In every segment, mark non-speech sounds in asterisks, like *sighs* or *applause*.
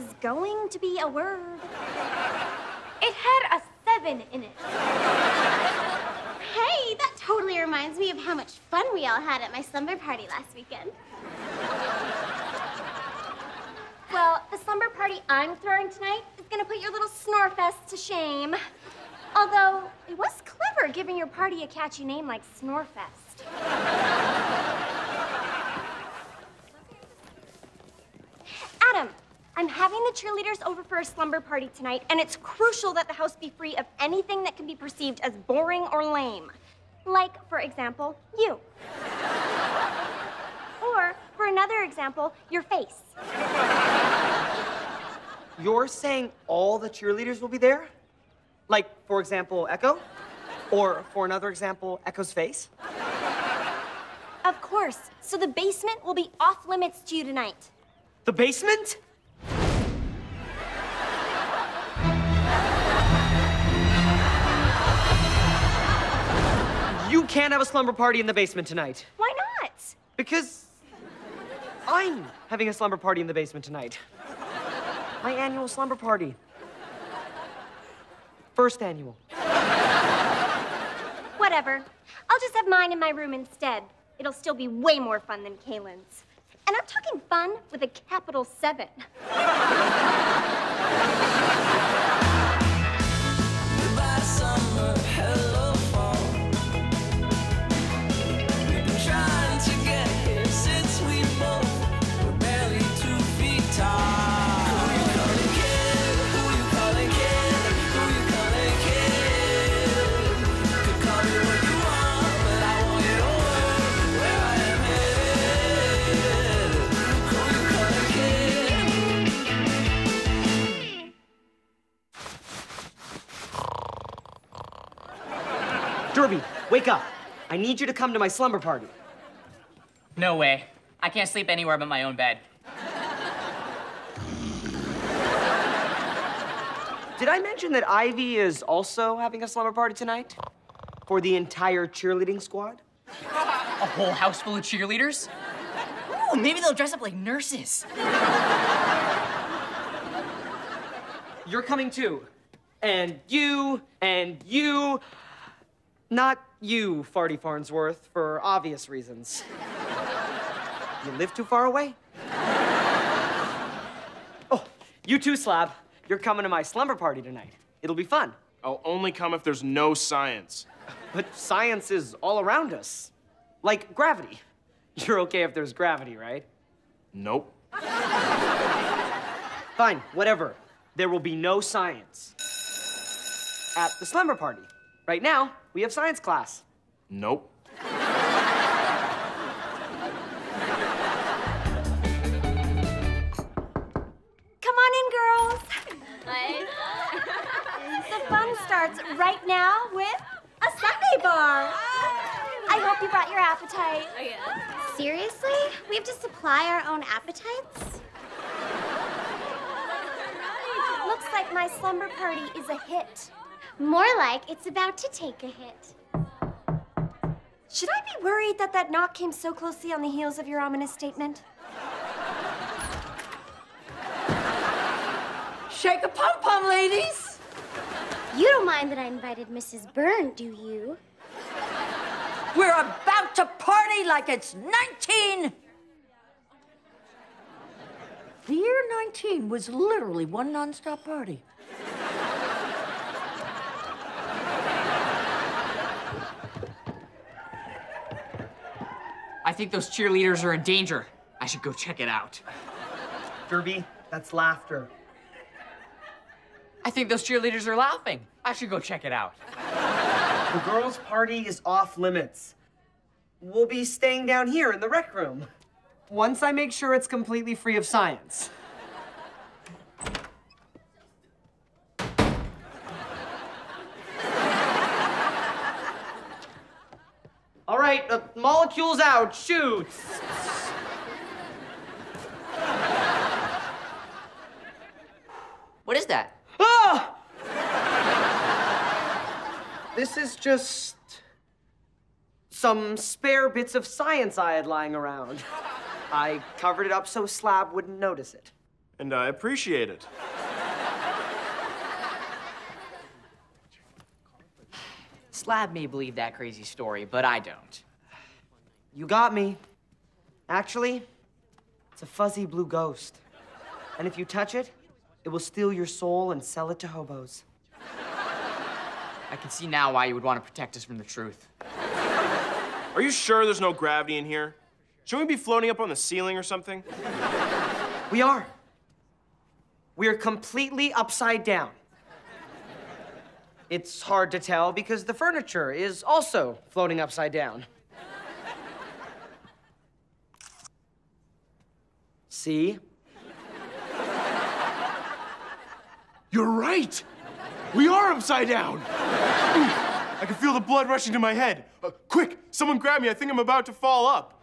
was going to be a word. It had a seven in it. Hey, that totally reminds me of how much fun we all had at my slumber party last weekend. Well, the slumber party I'm throwing tonight is gonna put your little snore fest to shame. Although, it was clever giving your party a catchy name like Snorefest. Adam, I'm the cheerleaders over for a slumber party tonight, and it's crucial that the house be free of anything that can be perceived as boring or lame. Like, for example, you. *laughs* or, for another example, your face. You're saying all the cheerleaders will be there? Like, for example, Echo? Or, for another example, Echo's face? Of course. So the basement will be off limits to you tonight. The basement? You can't have a slumber party in the basement tonight. Why not? Because I'm having a slumber party in the basement tonight. My annual slumber party. First annual. Whatever. I'll just have mine in my room instead. It'll still be way more fun than Kaylin's. And I'm talking fun with a capital seven. Need you to come to my slumber party. No way. I can't sleep anywhere but my own bed. Did I mention that Ivy is also having a slumber party tonight? For the entire cheerleading squad? A whole house full of cheerleaders? Ooh, maybe they'll dress up like nurses. You're coming too. And you, and you. Not you, Farty Farnsworth, for obvious reasons. You live too far away? Oh, you too, Slab. You're coming to my slumber party tonight. It'll be fun. I'll only come if there's no science. But science is all around us. Like gravity. You're okay if there's gravity, right? Nope. Fine, whatever. There will be no science. At the slumber party. Right now, we have science class. Nope. Come on in, girls. the fun starts right now with a sundae bar. I hope you brought your appetite. Oh, yeah. Seriously? We have to supply our own appetites? Looks like my slumber party is a hit. More like it's about to take a hit. Should I be worried that that knock came so closely on the heels of your ominous statement? Shake a pom pom, ladies. You don't mind that I invited Mrs. Byrne, do you? We're about to party like it's 19. The year 19 was literally one nonstop party. Think those cheerleaders are in danger. I should go check it out. Derby, that's laughter. I think those cheerleaders are laughing. I should go check it out. The girls' party is off limits. We'll be staying down here in the rec room. Once I make sure it's completely free of science. All right, uh, molecules out, shoot. What is that? Ah! this is just some spare bits of science I had lying around. I covered it up so Slab wouldn't notice it. And I appreciate it. Slab may believe that crazy story, but I don't. You got me. Actually, it's a fuzzy blue ghost. And if you touch it, it will steal your soul and sell it to hobos. I can see now why you would want to protect us from the truth. Are you sure there's no gravity in here? Shouldn't we be floating up on the ceiling or something? We are. We are completely upside down. It's hard to tell because the furniture is also floating upside down. See? You're right. We are upside down. I can feel the blood rushing to my head. Uh, quick, someone grab me. I think I'm about to fall up.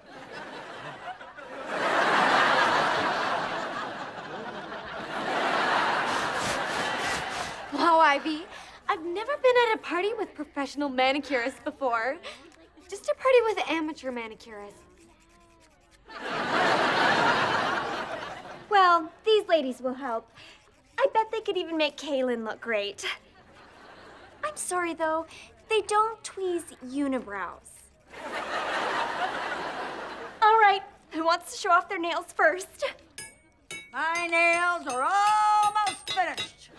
Wow, Ivy. I've never been at a party with professional manicurists before. Just a party with amateur manicurists. Well, these ladies will help. I bet they could even make Kaylin look great. I'm sorry, though. They don't tweeze unibrows. All right, who wants to show off their nails first? My nails are almost finished.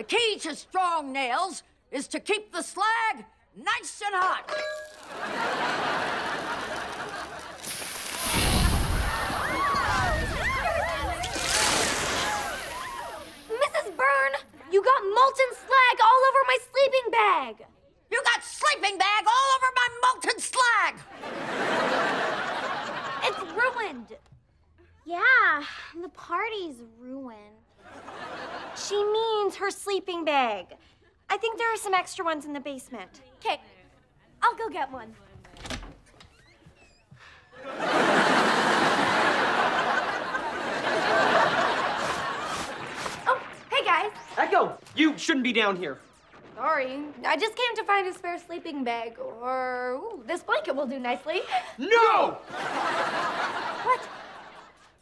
The key to strong nails is to keep the slag nice and hot. Mrs. Byrne, you got molten slag all over my sleeping bag. You got sleeping bag all over my molten slag. It's ruined. Yeah, the party's ruined. She means her sleeping bag. I think there are some extra ones in the basement. Okay, I'll go get one. oh, hey guys. Echo, you shouldn't be down here. Sorry, I just came to find a spare sleeping bag, or ooh, this blanket will do nicely. No! What?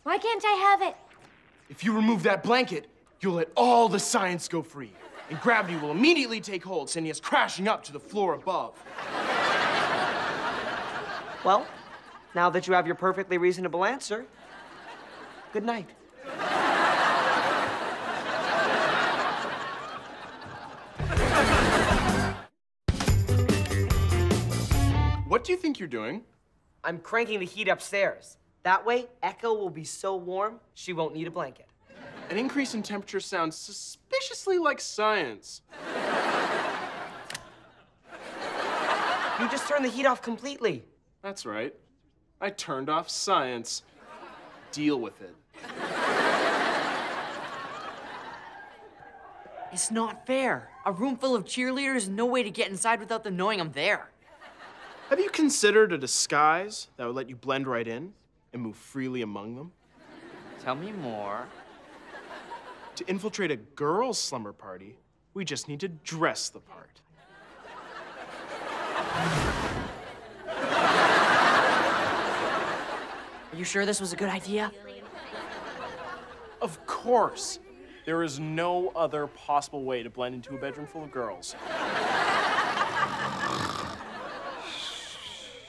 Why can't I have it? If you remove that blanket, you'll let all the science go free. And gravity will immediately take hold, sending us crashing up to the floor above. Well, now that you have your perfectly reasonable answer, good night. What do you think you're doing? I'm cranking the heat upstairs. That way, Echo will be so warm, she won't need a blanket. An increase in temperature sounds suspiciously like science. You just turned the heat off completely. That's right. I turned off science. Deal with it. It's not fair. A room full of cheerleaders, no way to get inside without them knowing I'm there. Have you considered a disguise that would let you blend right in and move freely among them? Tell me more. To infiltrate a girls' slumber party, we just need to dress the part. Are you sure this was a good idea? Of course. There is no other possible way to blend into a bedroom full of girls.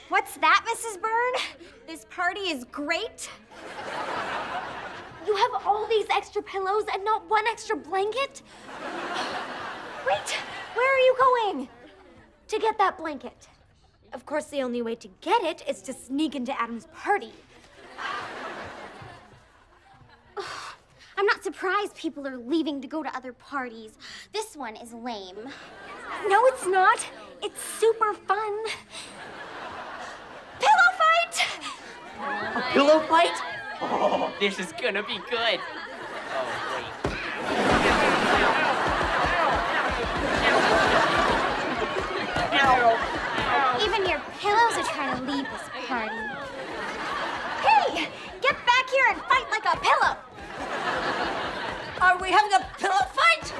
What's that, Mrs. Byrne? This party is great. You have all these extra pillows and not one extra blanket? Wait, where are you going? To get that blanket. Of course, the only way to get it is to sneak into Adam's party. *sighs* I'm not surprised people are leaving to go to other parties. This one is lame. No, it's not. It's super fun. Pillow fight! A pillow fight? Oh, this is gonna be good. Oh, wait. Even your pillows are trying to leave this party. Hey, get back here and fight like a pillow. Are we having a pillow fight?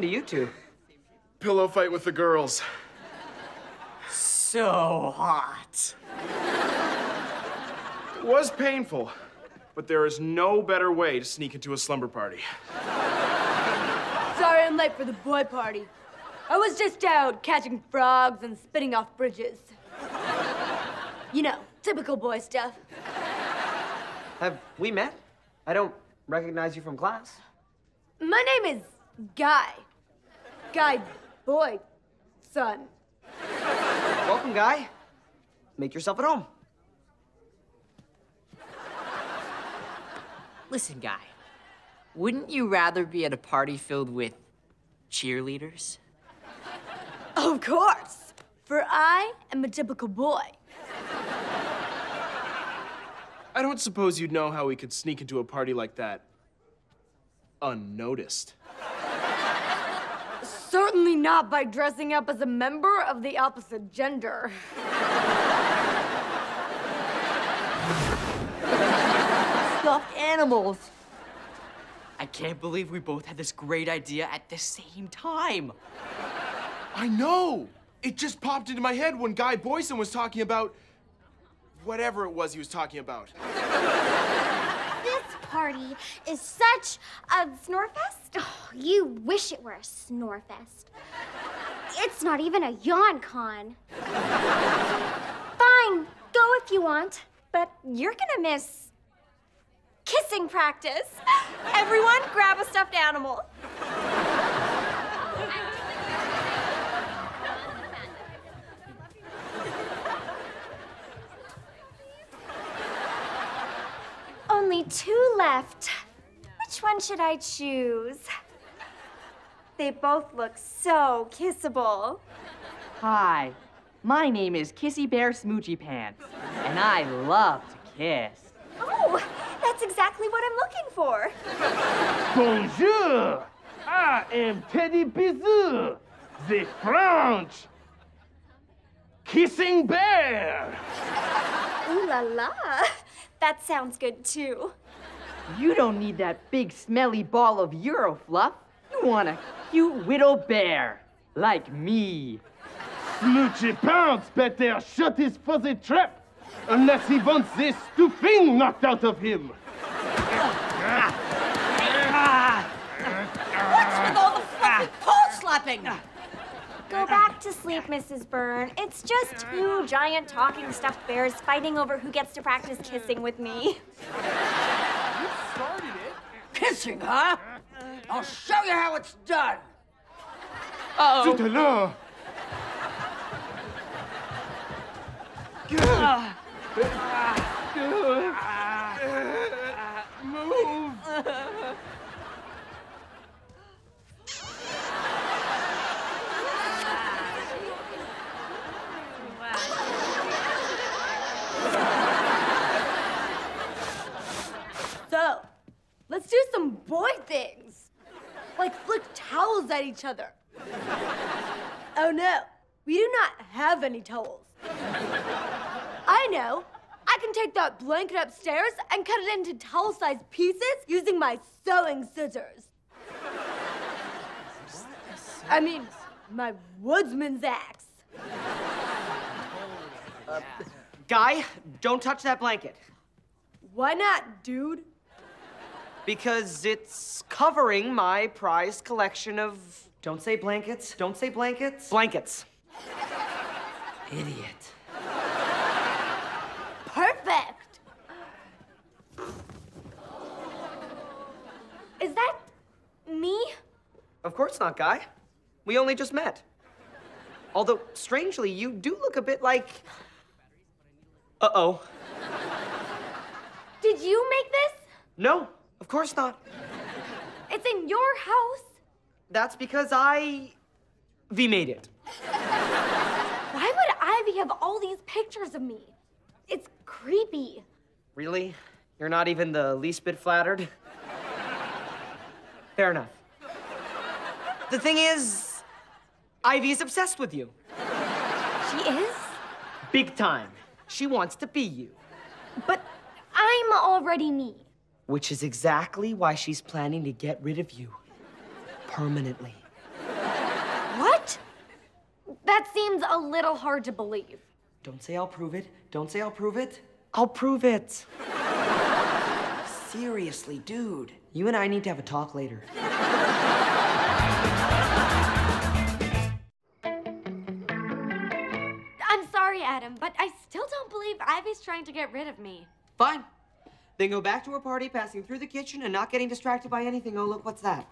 Happened to you two? Pillow fight with the girls. So hot. It was painful, but there is no better way to sneak into a slumber party. Sorry I'm late for the boy party. I was just out catching frogs and spitting off bridges. You know, typical boy stuff. Have we met? I don't recognize you from class. My name is Guy. Guy Boy, son. Welcome, guy. Make yourself at home. Listen, guy. Wouldn't you rather be at a party filled with cheerleaders? Of course, for I am a typical boy. I don't suppose you'd know how we could sneak into a party like that unnoticed. Certainly not by dressing up as a member of the opposite gender. Stuffed animals. I can't believe we both had this great idea at the same time. I know! It just popped into my head when Guy Boyson was talking about whatever it was he was talking about. Party is such a Snorefest? Oh, you wish it were a snorefest. It's not even a yawn con. Fine, go if you want. But you're gonna miss kissing practice. Everyone, grab a stuffed animal. Only two left. Which one should I choose? They both look so kissable. Hi, my name is Kissy Bear Smoochy Pants, and I love to kiss. Oh, that's exactly what I'm looking for. Bonjour! I am Teddy Bisou, the French kissing bear. Ooh la la. That sounds good too. You don't need that big smelly ball of Eurofluff. You want a cute widow bear, like me. Smoochy Pants better shut his fuzzy trap, unless he wants this stuffing knocked out of him. What's with all the fluffy paw slapping? Go back to sleep, Mrs. Byrne. It's just two giant talking stuffed bears fighting over who gets to practice kissing with me. Started. Kissing, huh? I'll show you how it's done. Uh-oh. Tout à l'heure. Move. Ah. So, let's do some boy things. Like flick towels at each other. Oh no, we do not have any towels. I know. I can take that blanket upstairs and cut it into towel sized pieces using my sewing scissors. I mean, my woodsman's axe. Uh, guy, don't touch that blanket. Why not, dude? Because it's covering my prized collection of. Don't say blankets. Don't say blankets. Blankets. Idiot. Perfect. Is that me? Of course not, Guy. We only just met. Although, strangely, you do look a bit like. Uh oh. Did you make this? No, of course not. It's in your house. That's because I. V made it. Why would Ivy have all these pictures of me? It's creepy. Really? You're not even the least bit flattered? Fair enough. The thing is, Ivy's obsessed with you. She is? Big time. She wants to be you. But I'm already me. Which is exactly why she's planning to get rid of you. Permanently. What? That seems a little hard to believe. Don't say I'll prove it. Don't say I'll prove it. I'll prove it. Seriously, dude. You and I need to have a talk later. I'm sorry, Adam, but I still don't believe Ivy's trying to get rid of me. Fine. Then go back to her party, passing through the kitchen and not getting distracted by anything. Oh, look, what's that?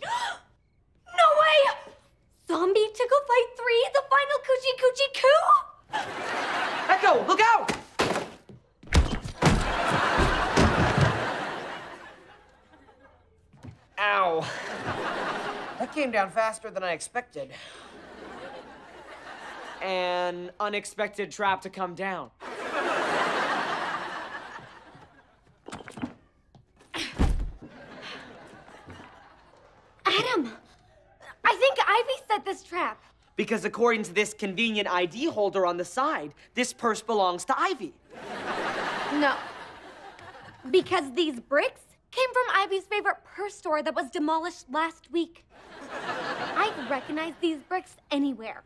*gasps* No way! Zombie Tickle Fight 3, the final Coochie Coochie Coo? Echo, look out! Ow. That came down faster than I expected. An unexpected trap to come down. Adam, I think Ivy set this trap. Because according to this convenient ID holder on the side, this purse belongs to Ivy. No. Because these bricks came from Ivy's favorite purse store that was demolished last week. I'd recognize these bricks anywhere.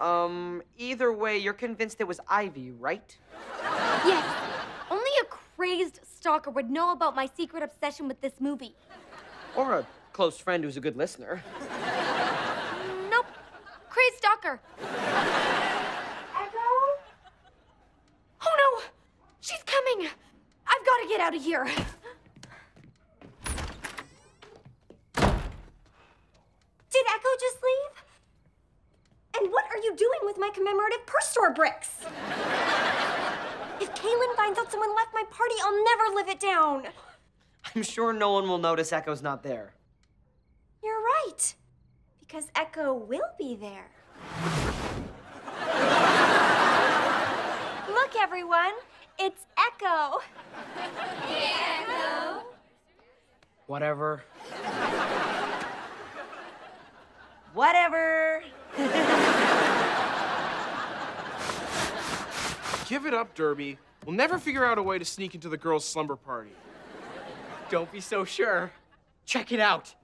Um, either way, you're convinced it was Ivy, right? Yes, only a crazed stalker would know about my secret obsession with this movie. Or a close friend who's a good listener. Nope, crazed stalker. Oh no, she's coming. I've got to get out of here. Did Echo just leave? And what are you doing with my commemorative purse store bricks? if Kaylin finds out someone left my party, I'll never live it down. I'm sure no one will notice Echo's not there. You're right. Because Echo will be there. Look, everyone. It's Echo. Echo. Whatever. Whatever. Give it up, Derby. We'll never figure out a way to sneak into the girls' slumber party. Don't be so sure. Check it out.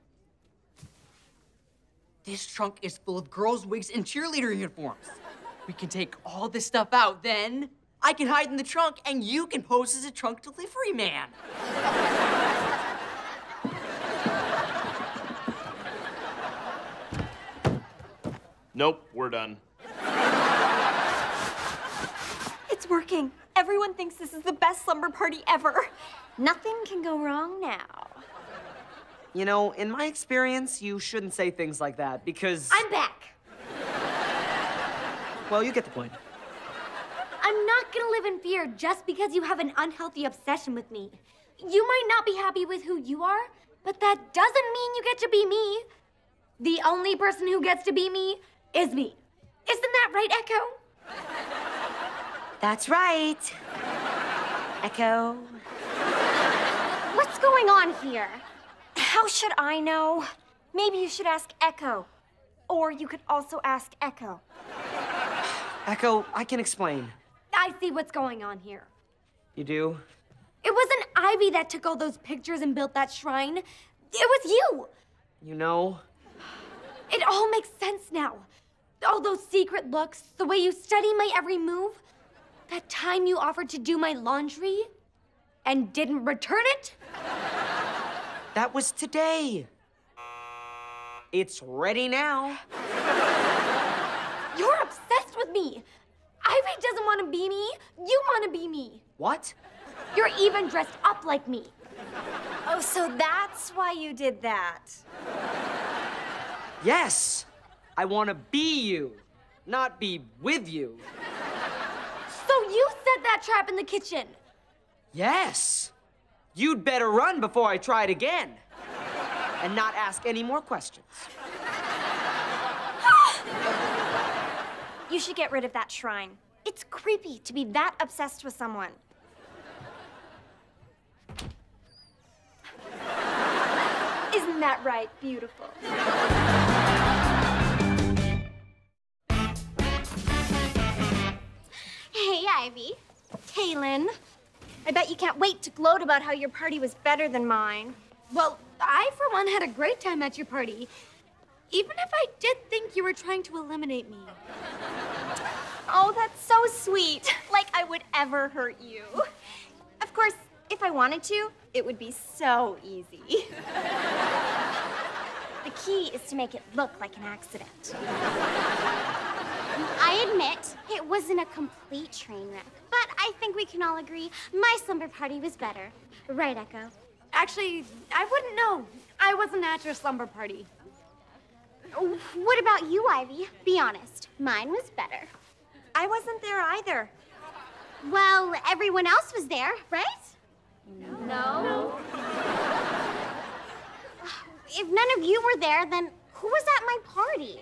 This trunk is full of girls' wigs and cheerleader uniforms. We can take all this stuff out, then I can hide in the trunk and you can pose as a trunk delivery man. Nope, we're done. It's working. Everyone thinks this is the best slumber party ever. Nothing can go wrong now. You know, in my experience, you shouldn't say things like that because. I'm back. Well, you get the point. I'm not gonna live in fear just because you have an unhealthy obsession with me. You might not be happy with who you are, but that doesn't mean you get to be me. The only person who gets to be me is me. Isn't that right, Echo? That's right. Echo. What's going on here? How should I know? Maybe you should ask Echo. Or you could also ask Echo. Echo, I can explain. I see what's going on here. You do? It wasn't Ivy that took all those pictures and built that shrine. It was you. You know? It all makes sense now. All those secret looks, the way you study my every move, that time you offered to do my laundry and didn't return it. That was today. It's ready now. You're obsessed with me. Ivy doesn't want to be me. You want to be me. What? You're even dressed up like me. Oh, so that's why you did that. Yes. I want to be you, not be with you. So you set that trap in the kitchen. Yes. You'd better run before I try it again. And not ask any more questions. *gasps* You should get rid of that shrine. It's creepy to be that obsessed with someone. *laughs* Isn't that right, beautiful? Ivy. Kaylin. I bet you can't wait to gloat about how your party was better than mine. Well, I, for one, had a great time at your party. Even if I did think you were trying to eliminate me. Oh, that's so sweet. Like I would ever hurt you. Of course, if I wanted to, it would be so easy. *laughs* the key is to make it look like an accident. I admit it wasn't a complete train wreck, but I think we can all agree my slumber party was better. Right, Echo? Actually, I wouldn't know. I wasn't at your slumber party. What about you, Ivy? Be honest. Mine was better. I wasn't there either. Well, everyone else was there, right? No. If none of you were there, then who was at my party?